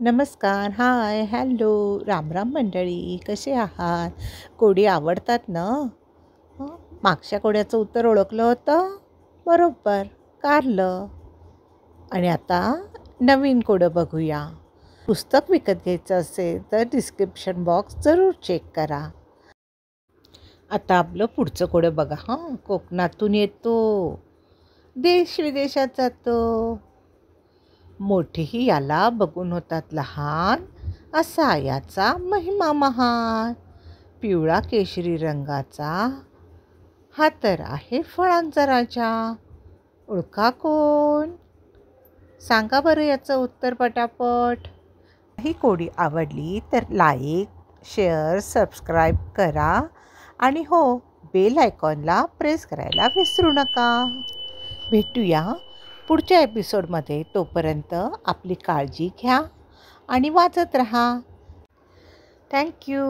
नमस्कार hi hello रामराम मंडळी कसे आहात? कोडी आवडतात ना? मागच्या कोड्याचं उत्तर ओळखलं होतं? बरोबर कारलं. आणि आता नवीन कोडं बघूया. पुस्तक विकत घ्यायचं असेल तर डिस्क्रिप्शन बॉक्स जरूर चेक करा. आता आपलं पुढचं कोडं बघा. हां कोकणातून येतो. देश विदेशात जातो. मोठेही याला बघून होतात लहान असा याचा महिमा महान. पिवळा केशरी रंगाचा हा तर आहे फळांचा राजा. ओळखा कोण? सांगा बरं याचं उत्तर पटापट. ही कोडी आवडली तर लाईक शेअर सबस्क्राईब करा आणि हो बेल आयकॉनला प्रेस करायला विसरू नका. भेटूया पुढच्या एपिसोडमध्ये तोपर्यंत आपली काळजी घ्या आणि वाचत राहा. थँक्यू